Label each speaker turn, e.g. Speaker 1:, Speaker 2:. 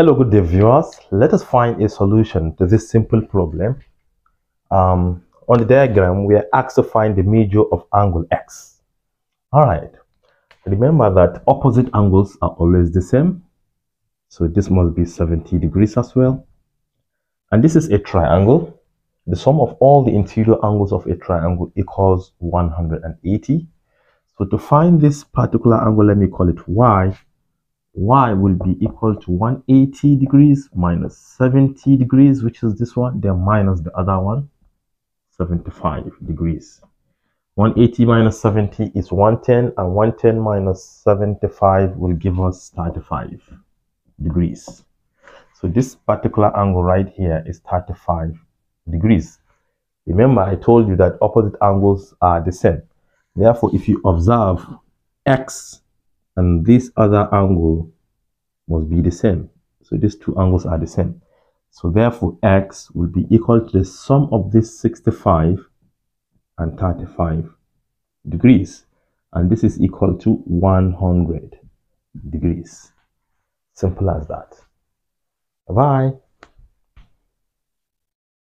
Speaker 1: Hello, good day viewers. Let us find a solution to this simple problem. Um, on the diagram, we are asked to find the measure of angle x. All right. Remember that opposite angles are always the same. So this must be 70 degrees as well. And this is a triangle. The sum of all the interior angles of a triangle equals 180. So to find this particular angle, let me call it y y will be equal to 180 degrees minus 70 degrees which is this one then minus the other one 75 degrees. 180 minus 70 is 110 and 110 minus 75 will give us 35 degrees. So this particular angle right here is 35 degrees. Remember i told you that opposite angles are the same. Therefore if you observe x and this other angle must be the same. So these two angles are the same. So therefore x will be equal to the sum of this 65 and 35 degrees. And this is equal to 100 degrees. Simple as that. Bye-bye.